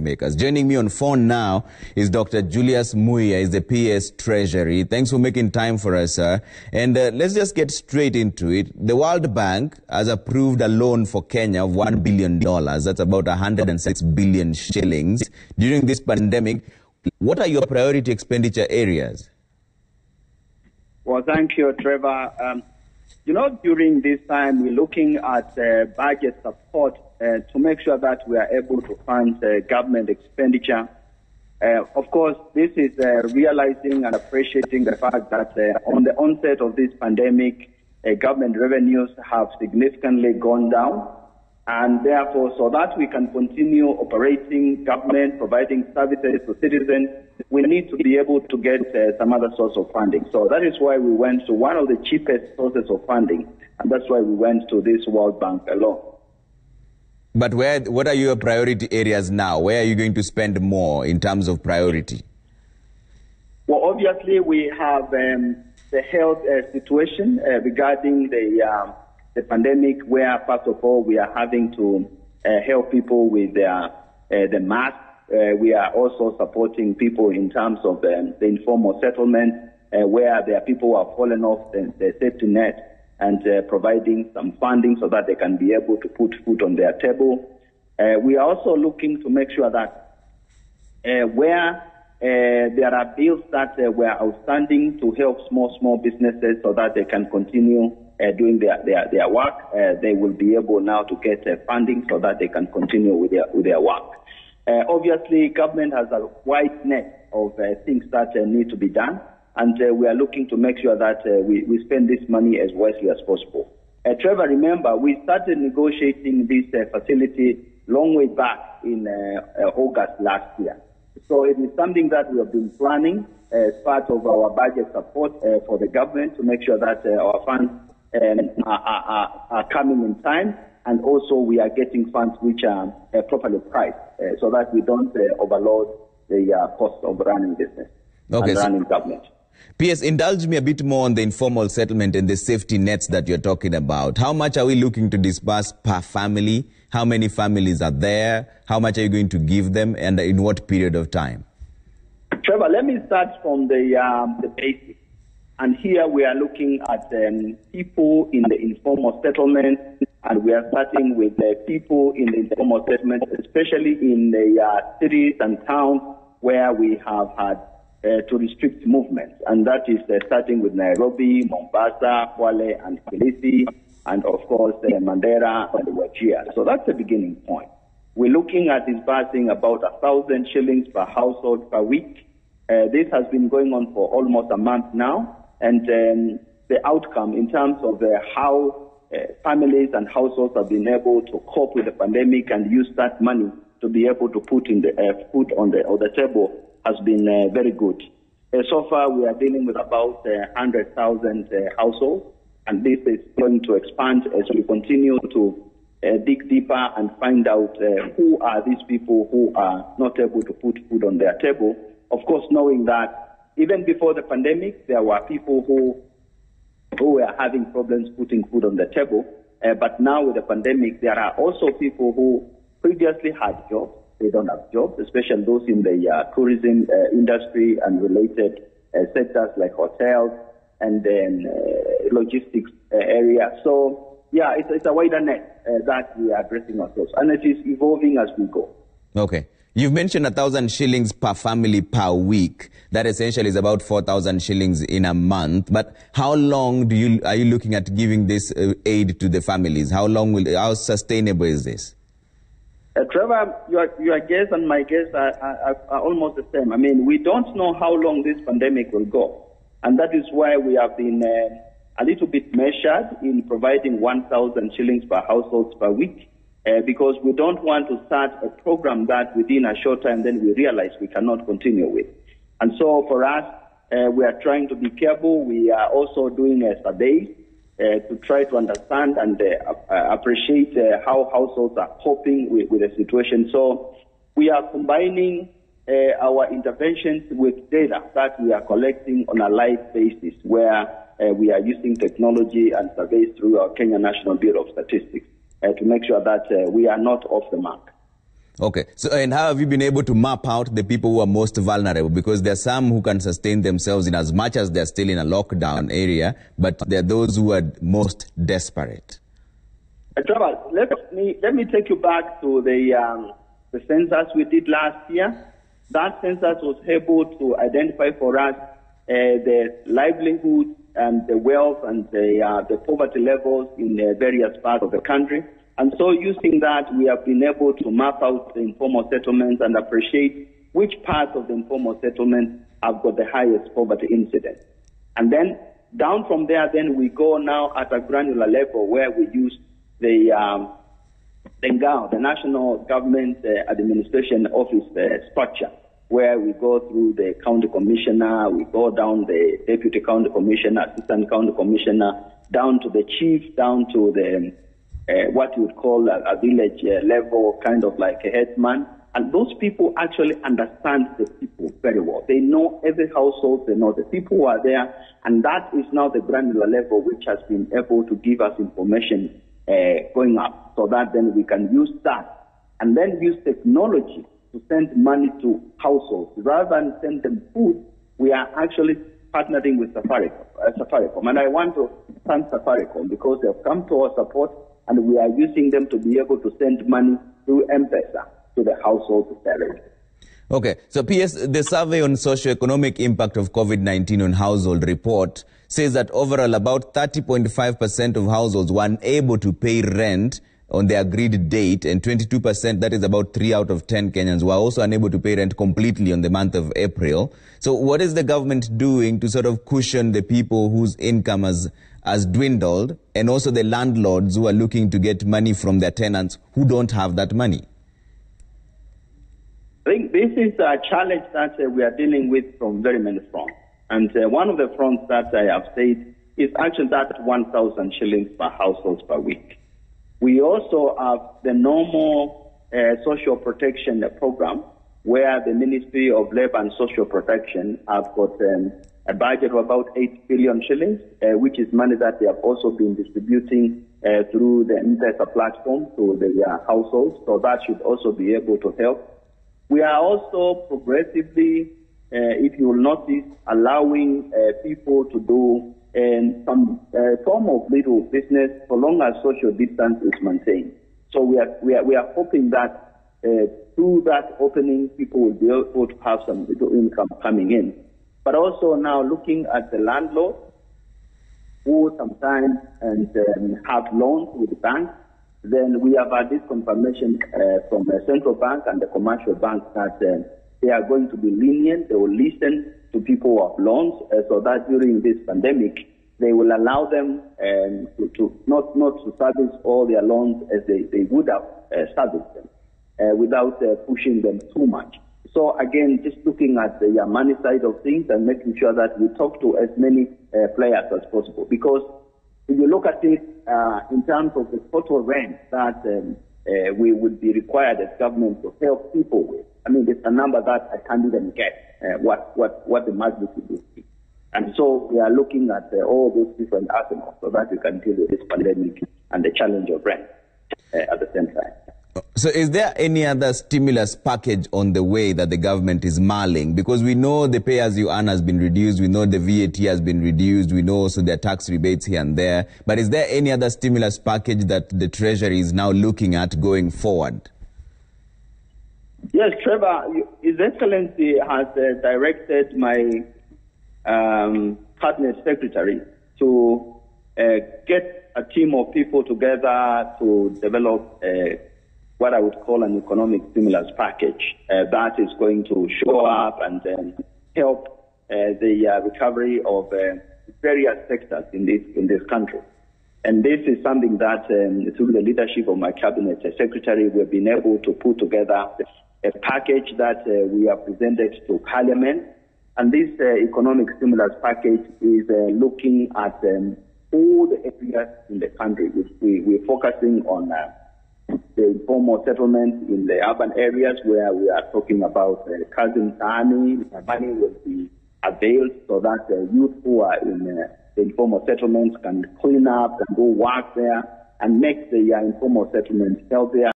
makers. Joining me on phone now is Dr. Julius Muia, is the PS Treasury. Thanks for making time for us, sir. And uh, let's just get straight into it. The World Bank has approved a loan for Kenya of $1 billion. That's about 106 billion shillings. During this pandemic, what are your priority expenditure areas? Well, thank you, Trevor. Um, you know, during this time, we're looking at uh, budget support uh, to make sure that we are able to fund uh, government expenditure. Uh, of course, this is uh, realizing and appreciating the fact that uh, on the onset of this pandemic, government revenues have significantly gone down. And therefore, so that we can continue operating government, providing services to citizens, we need to be able to get uh, some other source of funding. So that is why we went to one of the cheapest sources of funding, and that's why we went to this World Bank alone. But where, what are your priority areas now? Where are you going to spend more in terms of priority? Well, obviously, we have um, the health uh, situation uh, regarding the um, the pandemic, where first of all we are having to uh, help people with their, uh, the mask. Uh, we are also supporting people in terms of the, the informal settlement, uh, where there are people who have fallen off the, the safety net and uh, providing some funding so that they can be able to put food on their table. Uh, we are also looking to make sure that where there are bills that were outstanding to help small, small businesses so that they can continue uh, doing their, their, their work, uh, they will be able now to get uh, funding so that they can continue with their, with their work. Uh, obviously, government has a wide net of uh, things that uh, need to be done, and we are looking to make sure that we, we spend this money as wisely as possible. Trevor, remember, we started negotiating this facility long way back in August last year. So it is something that we have been planning as part of our budget support for the government to make sure that our funds um, are, are, are, coming in time, and also we are getting funds which are uh, properly priced uh, so that we don't uh, overload the uh, cost of running business okay, and running so government. PS, indulge me a bit more on the informal settlement and the safety nets that you're talking about. How much are we looking to disburse per family? How many families are there? How much are you going to give them, and in what period of time? Trevor, let me start from the um, the basics. And here we are looking at um, people in the informal settlement, and we are starting with the people in the informal settlement, especially in the uh, cities and towns where we have had uh, to restrict movement. And that is uh, starting with Nairobi, Mombasa, Kwale, and Kilifi, and of course uh, Mandera and Wajir. So that's the beginning point. We're looking at disbursing about a thousand shillings per household per week. Uh, this has been going on for almost a month now and um, the outcome in terms of uh, how uh, families and households have been able to cope with the pandemic and use that money to be able to put in the uh, food on the on the table has been uh, very good. Uh, so far, we are dealing with about 100,000 uh, households, and this is going to expand as we continue to dig deeper and find out who are these people who are not able to put food on their table. Of course, knowing that even before the pandemic, there were people who who were having problems putting food on the table. Uh, but now with the pandemic, there are also people who previously had jobs. They don't have jobs, especially those in the uh, tourism uh, industry and related uh, sectors like hotels and then uh, logistics uh, area. So yeah, it's, it's a wider net that we are addressing ourselves, and it is evolving as we go. Okay. You've mentioned a thousand shillings per family per week. That essentially is about four thousand shillings in a month. But how long do you are you looking at giving this uh, aid to the families? How long will how sustainable is this? Uh, Trevor, your your guess and my guess are, are, are almost the same. I mean, we don't know how long this pandemic will go, and that is why we have been uh, a little bit measured in providing one thousand shillings per household per week uh, because we don't want to start a program that within a short time then we realize we cannot continue with. And so for us, uh, we are trying to be careful. We are also doing a survey uh, to try to understand and uh, uh, appreciate uh, how households are coping with, with, the situation. So we are combining our interventions with data that we are collecting on a live basis where we are using technology and surveys through our Kenya National Bureau of Statistics to make sure that uh, we are not off the mark. Okay. So, and how have you been able to map out the people who are most vulnerable? Because there are some who can sustain themselves in as much as they're still in a lockdown area, but there are those who are most desperate. Uh, Trevor, let me let me take you back to the um, the census we did last year. That census was able to identify for us uh, the livelihood and the wealth and the, uh, the poverty levels in uh, various parts of the country. And so using that, we have been able to map out the informal settlements and appreciate which parts of the informal settlement have got the highest poverty incidence. And then down from there, then we go now at a granular level where we use the um, the NGAO, the National Government uh, Administration Office uh, structure, where we go through the county commissioner, we go down the deputy county commissioner, assistant county commissioner, down to the chief, down to the uh, what you would call a, a village uh, level, kind of like a headman. And those people actually understand the people very well. They know every household, they know the people who are there, and that is now the granular level which has been able to give us information uh, going up so that then we can use that and then use technology to send money to households. Rather than send them food, we are actually partnering with Safaricom. Uh, Safaricom. And I want to thank Safaricom because they have come to our support and we are using them to be able to send money through M-Pesa to the households directly. Okay, so PS, the survey on socio-economic impact of COVID-19 on household report says that overall about 30.5% of households were unable to pay rent on the agreed date and 22%, that is about 3 out of 10 Kenyans, were also unable to pay rent completely on the month of April. So what is the government doing to sort of cushion the people whose income has, has dwindled and also the landlords who are looking to get money from their tenants who don't have that money? I think this is a challenge that uh, we are dealing with from very many fronts. And uh, one of the fronts that I have said is actually that 1,000 shillings per household per week. We also have the normal uh, social protection program where the Ministry of Labour and Social Protection have got um, a budget of about 8 billion shillings, uh, which is money that they have also been distributing uh, through the M-Pesa platform to the uh, households. So that should also be able to help. We are also progressively, uh, if you will notice, allowing uh, people to do um, some uh, form of little business so long as social distance is maintained. So we are, we are, we are hoping that uh, through that opening, people will be able to have some little income coming in. But also now looking at the landlord who sometimes and um, have loans with the bank, then we have had this confirmation uh, from the central bank and the commercial bank that uh, they are going to be lenient. They will listen to people who have loans uh, so that during this pandemic, they will allow them um, to, to, not, not to service all their loans as they, they would have uh, serviced them uh, without uh, pushing them too much. So again, just looking at the money side of things and making sure that we talk to as many players as possible because if you look at it uh, in terms of the total rent that um, uh, we would be required as government to help people with, I mean, it's a number that I can't even get uh, what, what, what the magnitude would be. And so we are looking at uh, all those different arsenals so that we can deal with this pandemic and the challenge of rent uh, at the same time. So, is there any other stimulus package on the way that the government is mulling? Because we know the pay as you earn has been reduced, we know the VAT has been reduced, we know also there are tax rebates here and there. But is there any other stimulus package that the Treasury is now looking at going forward? Yes, Trevor, His Excellency has uh, directed my um, cabinet secretary to uh, get a team of people together to develop uh, what I would call an economic stimulus package uh, that is going to show up and um, help uh, the recovery of various sectors in this in this country. And this is something that, um, through the leadership of my cabinet secretary, we've been able to put together a package that uh, we have presented to Parliament. And this uh, economic stimulus package is looking at um, all the areas in the country, which we, we're focusing on the informal settlements in the urban areas where we are talking about uh, cousin money will be availed so that the youth who are in uh, the informal settlements can clean up and go work there and make the uh, informal settlements healthier